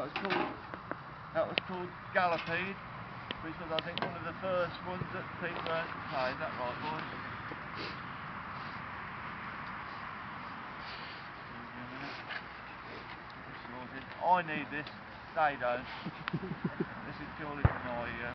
that was called that was called Gallipede, which was I think one of the first ones that people learned to play. Is that right, boys? I need this. They don't. this is purely for my. Uh,